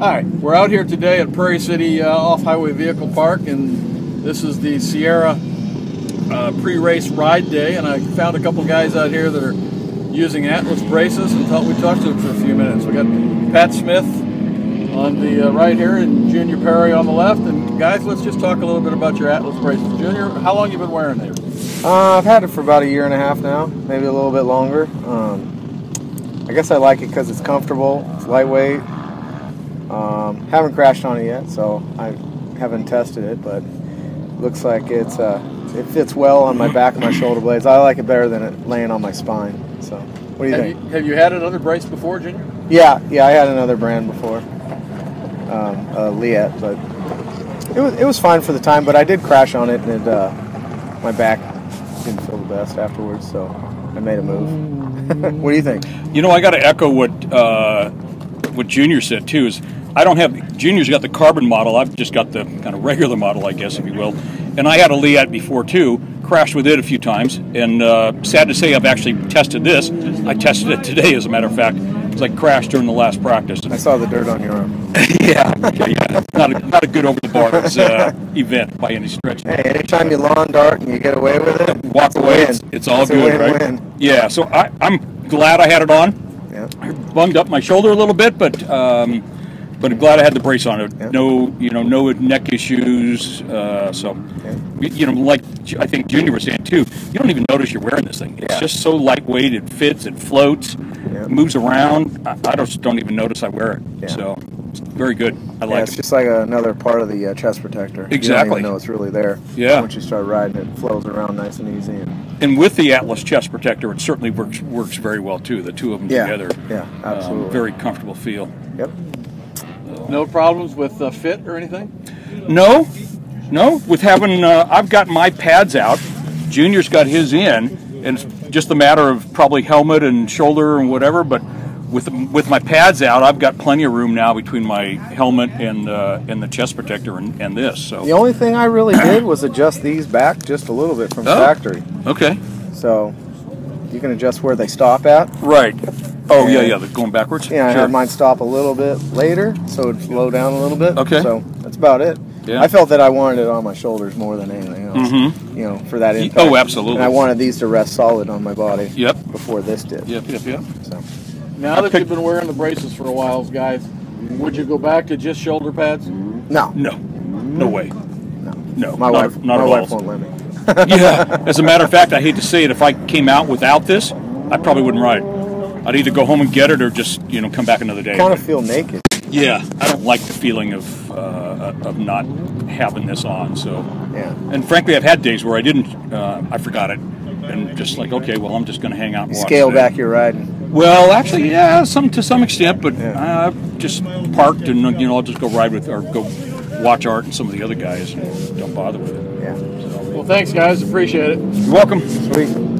All right, we're out here today at Prairie City uh, Off-Highway Vehicle Park, and this is the Sierra uh, pre-race ride day, and I found a couple guys out here that are using Atlas braces, and thought we'd talk to them for a few minutes. We got Pat Smith on the uh, right here, and Junior Perry on the left. And guys, let's just talk a little bit about your Atlas braces. Junior, how long you been wearing these? Uh, I've had it for about a year and a half now, maybe a little bit longer. Um, I guess I like it because it's comfortable, it's lightweight. Um, haven't crashed on it yet, so I haven't tested it, but looks like it's uh, it fits well on my back and my shoulder blades. I like it better than it laying on my spine. So, what do you have think? You, have you had another brace before, Junior? Yeah, yeah, I had another brand before, um, uh, Leatt, but it was it was fine for the time. But I did crash on it, and it, uh, my back didn't feel the best afterwards, so I made a move. what do you think? You know, I got to echo what uh, what Junior said too. Is I don't have Junior's got the carbon model. I've just got the kind of regular model, I guess, if you will. And I had a Leatt before too. Crashed with it a few times, and uh, sad to say, I've actually tested this. I tested it today, as a matter of fact. It's like crashed during the last practice. I saw the dirt on your arm. yeah, yeah, not a, not a good over the bars uh, event by any stretch. Hey, anytime you lawn dart and you get away with it, walk away, it's, it's, all good, right? Win. Yeah, so I, I'm glad I had it on. Yeah. I bunged up my shoulder a little bit, but um, but I'm glad I had the brace on it. Yeah. No, you know, no neck issues. Uh, so, Yeah. you know, like I think Junior was saying too, you don't even notice you're wearing this thing. It's Yeah. just so lightweight. It fits. It floats. Moves around. I, I just don't even notice I wear it. So, it's very good. I Yeah, like it's it. just like another part of the uh, chest protector. You Exactly. don't even know it's really there. Yeah. Once you start riding, it flows around nice and easy. And, And with the Atlas chest protector, it certainly works works very well too. The two of them together. Yeah, um, absolutely. very comfortable feel. yep. No problems with uh, fit or anything? No, no. With having, uh, I've got my pads out. Junior's got his in, and it's just a matter of probably helmet and shoulder and whatever. But with with my pads out, I've got plenty of room now between my helmet and uh, and the chest protector and, and this. So the only thing I really did was adjust these back just a little bit from Oh. factory. okay, So you can adjust where they stop at. right. Oh yeah, And- yeah. The going backwards. Yeah, I Sure. had mine stop a little bit later, so it'd slow down a little bit. Okay. So that's about it. Yeah. I felt that I wanted it on my shoulders more than anything else. Mhm. You know, for that Y- impact. oh, absolutely. And I wanted these to rest solid on my body. Yep. Before this did. Yep. Yep. Yep. So Now that you've been wearing the braces for a while, guys, would you go back to just shoulder pads? no, No. No way. no. No. My not, wife, Not my at wife all. won't let me. yeah. As a matter of fact, I hate to say it, if I came out without this, I probably wouldn't ride. I'd either go home and get it or just you know come back another day. kind of feel naked. Yeah, I don't like the feeling of uh, of not having this on. So, Yeah. and frankly, I've had days where I didn't, uh, I forgot it, and just like okay, well, I'm just going to hang out and You watch. scale today. back your riding. Well, actually, yeah, some to some extent, but Yeah. I've just parked and you know I'll just go ride with or go watch Art and some of the other guys and don't bother with it. Yeah. Well, thanks, guys. Appreciate it. You're welcome. Sweet.